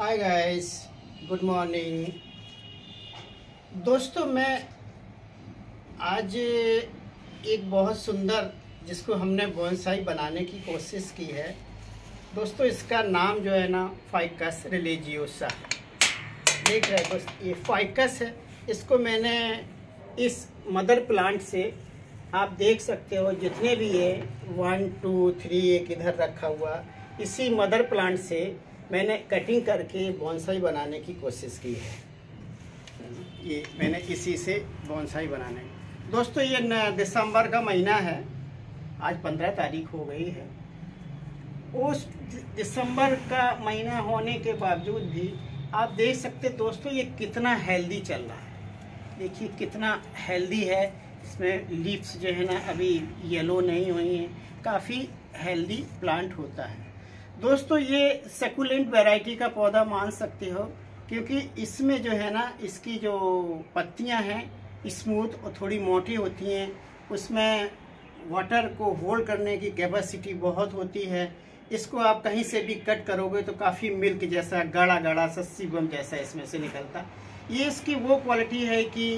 Hi guys good morning दोस्तों, मैं आज एक बहुत सुंदर, जिसको हमने बोनसाई बनाने की कोशिश की है। दोस्तों, इसका नाम जो है ना फाइकस रिलीजियोसा देख रहे हैं दोस्त, ये फाइकस है। इसको मैंने इस मदर प्लांट से आप देख सकते हो, जितने भी है वन टू थ्री एक इधर रखा हुआ, इसी मदर प्लांट से मैंने कटिंग करके बॉन्साई बनाने की कोशिश की है। ये मैंने इसी से बॉन्साई बनाने। दोस्तों, ये दिसंबर का महीना है। आज पंद्रह तारीख हो गई है। उस दिसंबर का महीना होने के बावजूद भी आप देख सकते दोस्तों, ये कितना हेल्दी चल रहा है। देखिए, कितना हेल्दी है। इसमें लीव्स जो है ना, अभी येलो नहीं हुई हैं। काफ़ी हेल्दी प्लांट होता है। दोस्तों, ये सेकुलेंट वैरायटी का पौधा मान सकते हो, क्योंकि इसमें जो है ना, इसकी जो पत्तियाँ हैं स्मूथ और थोड़ी मोटी होती हैं। उसमें वाटर को होल्ड करने की कैपेसिटी बहुत होती है। इसको आप कहीं से भी कट करोगे तो काफ़ी मिल्क जैसा गाढ़ा गाढ़ा सस्सी बम जैसा इसमें से निकलता। ये इसकी वो क्वालिटी है कि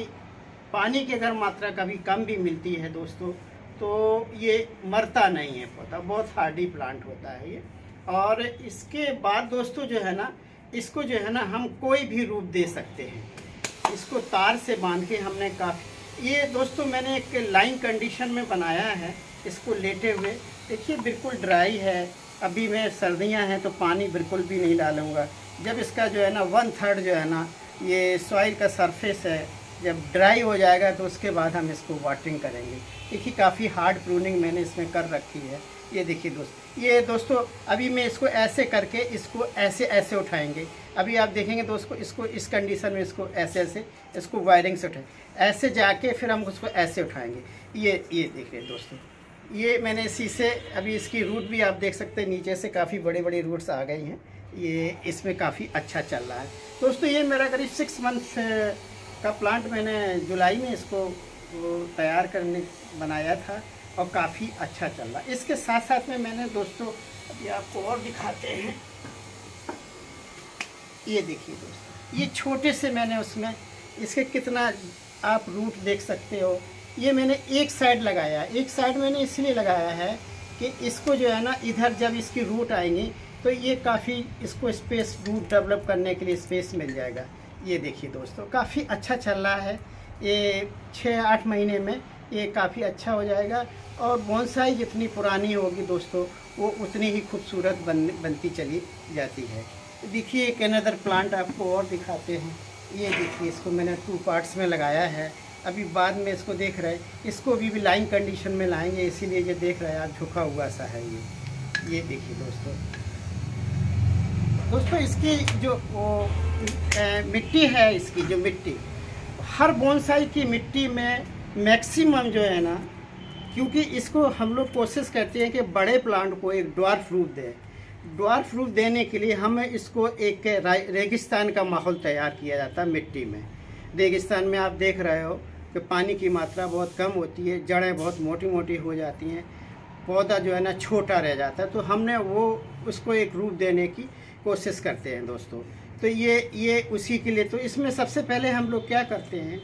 पानी की अगर मात्रा कभी कम भी मिलती है दोस्तों तो ये मरता नहीं है पौधा, बहुत हार्डी प्लांट होता है ये। और इसके बाद दोस्तों जो है ना, इसको जो है ना हम कोई भी रूप दे सकते हैं। इसको तार से बाँध के हमने काफ़ी, ये दोस्तों मैंने एक लाइन कंडीशन में बनाया है, इसको लेटे हुए। देखिए, बिल्कुल ड्राई है। अभी मैं सर्दियाँ हैं तो पानी बिल्कुल भी नहीं डालूँगा। जब इसका जो है ना, वन थर्ड जो है ना, ये सॉइल का सरफेस है, जब ड्राई हो जाएगा तो उसके बाद हम इसको वाटरिंग करेंगे। देखिए, काफ़ी हार्ड प्रूनिंग मैंने इसमें कर रखी है। ये देखिए दोस्त, ये दोस्तों, अभी मैं इसको ऐसे करके इसको ऐसे ऐसे उठाएँगे। अभी आप देखेंगे दोस्तों, इसको, इस कंडीशन में इसको ऐसे ऐसे, इसको वायरिंग से उठाएँ। ऐसे जाके फिर हम उसको ऐसे उठाएँगे। ये ये देखिए दोस्तों, ये मैंने इसी से, अभी इसकी रूट भी आप देख सकते हैं, नीचे से काफ़ी बड़े बड़े रूट्स आ गई हैं। ये इसमें काफ़ी अच्छा चल रहा है। दोस्तों, ये मेरा करीब सिक्स मंथ का प्लांट मैंने जुलाई में इसको तैयार करने बनाया था। और काफ़ी अच्छा चल रहा है। इसके साथ साथ में मैंने दोस्तों, अभी आपको और दिखाते हैं। ये देखिए दोस्तों, ये छोटे से मैंने उसमें, इसके कितना आप रूट देख सकते हो। ये मैंने एक साइड लगाया एक साइड मैंने इसलिए लगाया है कि इसको जो है ना, इधर जब इसकी रूट आएँगी तो ये काफ़ी इसको स्पेस, रूट डेवलप करने के लिए स्पेस मिल जाएगा। ये देखिए दोस्तों, काफ़ी अच्छा चल रहा है। ये छः आठ महीने में ये काफ़ी अच्छा हो जाएगा। और बोनसाई जितनी पुरानी होगी दोस्तों वो उतनी ही खूबसूरत बन बनती चली जाती है। देखिए एक अनदर प्लांट आपको और दिखाते हैं। ये देखिए इसको मैंने टू पार्ट्स में लगाया है। अभी बाद में इसको देख रहे हैं। इसको भी, भी लाइन कंडीशन में लाएँगे इसीलिए ये देख रहे हैं आप झुका हुआ सा है ये। ये देखिए दोस्तों। दोस्तों इसकी जो वो ए, मिट्टी है इसकी जो मिट्टी हर बोनसाई की मिट्टी में मैक्सिमम जो है ना, क्योंकि इसको हम लोग कोशिश करते हैं कि बड़े प्लांट को एक ड्वार्फ रूप दें। ड्वार्फ रूप देने के लिए हमें इसको एक रेगिस्तान का माहौल तैयार किया जाता है मिट्टी में। रेगिस्तान में आप देख रहे हो कि पानी की मात्रा बहुत कम होती है, जड़ें बहुत मोटी मोटी हो जाती हैं, पौधा जो है ना छोटा रह जाता है। तो हमने वो, उसको एक रूप देने की कोशिश करते हैं दोस्तों। तो ये ये उसी के लिए। तो इसमें सबसे पहले हम लोग क्या करते हैं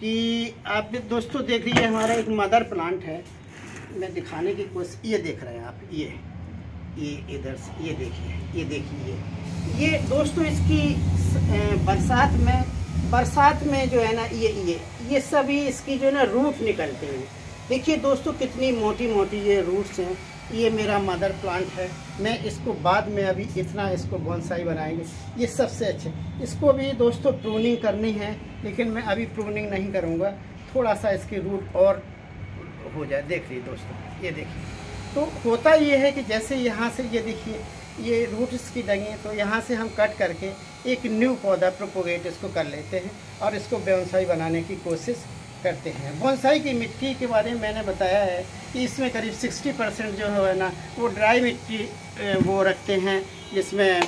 कि आप दोस्तों देख लीजिए हमारा एक मदर प्लांट है। मैं दिखाने की कोशिश, ये देख रहे हैं आप, ये ये इधर से, ये देखिए ये देखिए। ये दोस्तों इसकी बरसात में बरसात में जो है ना, ये ये ये सभी इसकी जो है ना रूट निकलते हैं। देखिए दोस्तों, कितनी मोटी मोटी ये रूट्स हैं। ये मेरा मदर प्लांट है। मैं इसको बाद में अभी इतना इसको बोनसाई बनाएँगे। ये सबसे अच्छे। इसको भी दोस्तों प्रूनिंग करनी है, लेकिन मैं अभी प्रूनिंग नहीं करूँगा। थोड़ा सा इसकी रूट और हो जाए। देख लीजिए दोस्तों, ये देखिए। तो होता ये है कि जैसे यहाँ से ये देखिए, ये रूट इसकी डंगे तो यहाँ से हम कट करके एक न्यू पौधा प्रोपोगेट इसको कर लेते हैं और इसको व्यवसाय बनाने की कोशिश करते हैं। बोनसाई की मिट्टी के बारे में मैंने बताया है कि इसमें करीब 60 परसेंट जो है ना, वो ड्राई मिट्टी वो रखते हैं, जिसमें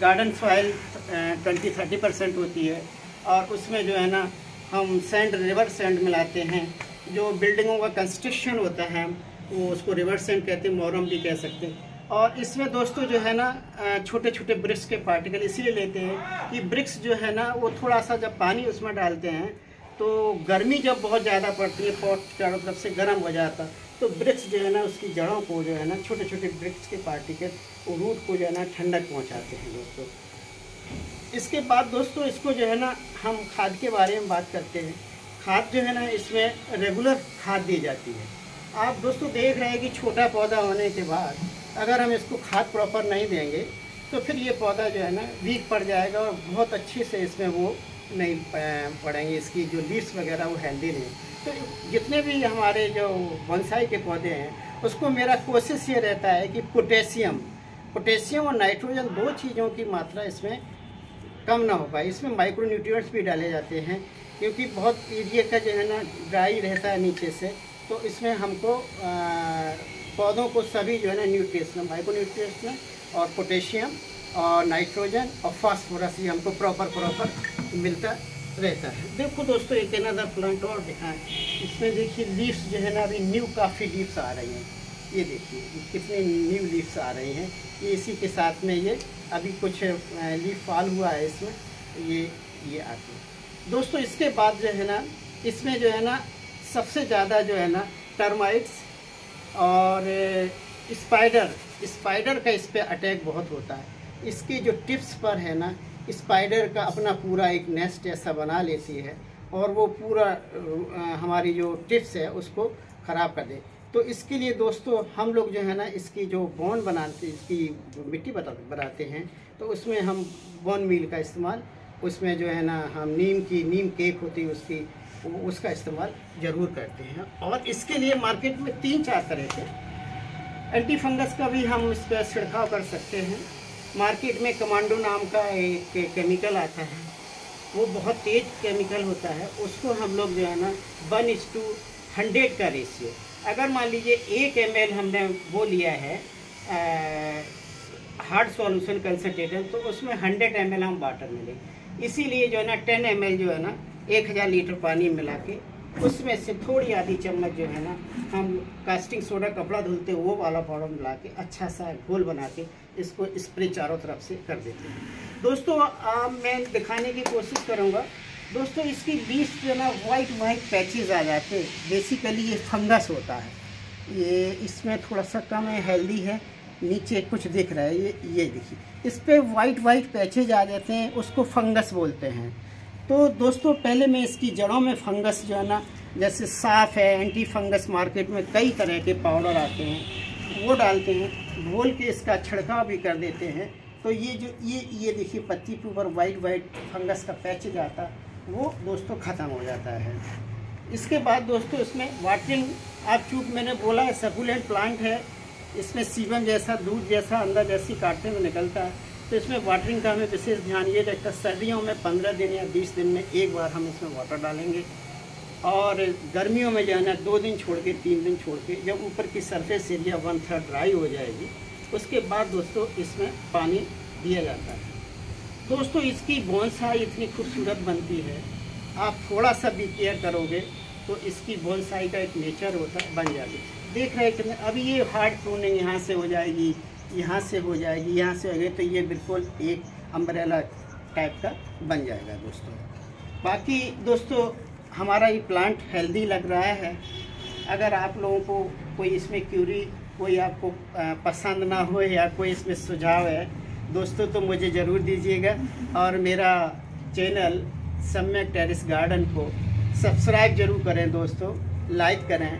garden soil twenty thirty percent होती है। और उसमें जो है ना, हम सैंड, रिवर सैंड मिलाते हैं। जो बिल्डिंगों का कंस्ट्रक्शन होता है, वो उसको रिवर सैंड कहते हैं, मोरम भी कह सकते हैं। और इसमें दोस्तों जो है ना छोटे छोटे ब्रिक्स के पार्टिकल इसलिए लेते हैं कि ब्रिक्स जो है ना, वो थोड़ा सा जब पानी उसमें डालते हैं तो गर्मी जब बहुत ज़्यादा पड़ती है, पॉट चारों तरफ़ से गर्म हो जाता तो ब्रिक्स जो है ना, उसकी जड़ों को जो है ना छोटे छोटे ब्रिक्स के पार्टिकल रूट को जो है ना, ठंडक पहुँचाते हैं दोस्तों। इसके बाद दोस्तों, इसको जो है ना, हम खाद के बारे में बात करते हैं। खाद जो है ना, इसमें रेगुलर खाद दी जाती है। आप दोस्तों देख रहे हैं कि छोटा पौधा होने के बाद अगर हम इसको खाद प्रॉपर नहीं देंगे तो फिर ये पौधा जो है ना, वीक पड़ जाएगा और बहुत अच्छे से इसमें वो नहीं पड़ेंगे। इसकी जो लीव्स वगैरह वो हेल्दी नहीं। तो जितने भी हमारे जो बंसाई के पौधे हैं, उसको मेरा कोशिश ये रहता है कि पोटेशियम पोटेशियम और नाइट्रोजन दो चीज़ों की मात्रा इसमें कम ना हो पाए। इसमें माइक्रो न्यूट्रिएंट्स भी डाले जाते हैं, क्योंकि बहुत एरिया का जो है ना ड्राई रहता है नीचे से। तो इसमें हमको पौधों को सभी जो है ना न्यूट्रिशन माइक्रो न्यूट्रिएंट्स और पोटेशियम और नाइट्रोजन और फास्फोरस ये हमको प्रॉपर प्रॉपर मिलता रहता है। देखो दोस्तों, एक अनदर प्लांट और दिखाएँ इसमें देखिए लीव्स जो है ना, अभी न्यू काफ़ी लीव्स आ रही हैं। ये देखिए, कितने न्यू लीव्स आ रही हैं। ये इसी के साथ में ये अभी कुछ लीफ फॉल हुआ है इसमें। ये ये आती है। दोस्तों, इसके बाद जो है ना, इसमें जो है ना, सबसे ज़्यादा जो है ना टर्माइट्स और स्पाइडर स्पाइडर का इस पर अटैक बहुत होता है। इसकी जो टिप्स पर है ना स्पाइडर का अपना पूरा एक नेस्ट ऐसा बना लेती है और वो पूरा हमारी जो टिप्स है उसको ख़राब कर दे। तो इसके लिए दोस्तों, हम लोग जो है ना, इसकी जो बोन बनाते, इसकी मिट्टी बनाते हैं तो उसमें हम बोन मील का इस्तेमाल, उसमें जो है ना, हम नीम की, नीम केक होती है उसकी उसका इस्तेमाल ज़रूर करते हैं। और इसके लिए मार्केट में तीन चार तरह के एंटी फंगस का भी हम इस पर छिड़काव कर सकते हैं। मार्केट में कमांडो नाम का एक केमिकल आता है। वो बहुत तेज़ केमिकल होता है। उसको हम लोग जो है ना, वन इज़ टू हंड्रेड का रेशियो अगर मान लीजिए एक एमएल हमने वो लिया है हार्ड सॉल्यूशन कंसनट्रेटर तो उसमें हंड्रेड एम हम वाटर मिले इसीलिए जो है ना टेन एमएल जो है ना, एक हज़ार लीटर पानी मिला के उसमें से थोड़ी आधी चम्मच जो है ना हम कास्टिंग सोडा कपड़ा धुलते वो वाला पाउडर मिला के अच्छा सा घोल बना के इसको स्प्रे चारों तरफ़ से कर देते हैं। दोस्तों आ, मैं दिखाने की कोशिश करूँगा। दोस्तों इसकी बीस जो ना वाइट वाइट पैचेज आ जाते हैं। बेसिकली ये फंगस होता है। ये इसमें थोड़ा सा कम है हेल्दी है। नीचे कुछ दिख रहा है ये ये देखिए। इस पर वाइट वाइट पैचेज आ जाते हैं उसको फंगस बोलते हैं। तो दोस्तों, पहले मैं इसकी जड़ों में फंगस जो है ना, जैसे साफ़ है एंटी फंगस मार्केट में कई तरह के पाउडर आते हैं, वो डालते हैं, घोल के इसका छिड़काव भी कर देते हैं। तो ये जो, ये ये देखिए, पत्ती के ऊपर वाइट वाइट फंगस का पैच जाता, वो दोस्तों ख़त्म हो जाता है। इसके बाद दोस्तों, इसमें वाटरिंग आप चूँकि, मैंने बोला है सकुलेंट प्लांट है, इसमें सीवन जैसा, दूध जैसा, अंदर जैसी काटने में निकलता है। तो इसमें वाटरिंग का हमें विशेष ध्यान ये रखता है, सर्दियों में पंद्रह दिन या बीस दिन में एक बार हम इसमें वाटर डालेंगे। और गर्मियों में जो है ना, दो दिन छोड़ के, तीन दिन छोड़ के, जब ऊपर की surface area one third dry हो जाएगी, उसके बाद दोस्तों इसमें पानी दिया जाता है। दोस्तों, इसकी बोनसाई इतनी खूबसूरत बनती है, आप थोड़ा सा भी केयर करोगे तो इसकी बोनसाई का एक नेचर होता, बन जाती देख रहे हैं अभी ये हार्ड प्रूनिंग यहाँ से हो जाएगी यहाँ से हो जाएगी, यहाँ से हो गई तो ये बिल्कुल एक अम्ब्रेला टाइप का बन जाएगा दोस्तों। बाकी दोस्तों, हमारा ये प्लांट हेल्दी लग रहा है। अगर आप लोगों को कोई इसमें क्यूरी कोई आपको पसंद ना हो या कोई इसमें सुझाव है, दोस्तों तो मुझे ज़रूर दीजिएगा और मेरा चैनल सम्यक टेरिस गार्डन को सब्सक्राइब ज़रूर करें दोस्तों लाइक करें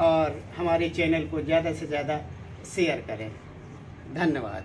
और हमारे चैनल को ज़्यादा से ज़्यादा शेयर करें। धन्यवाद।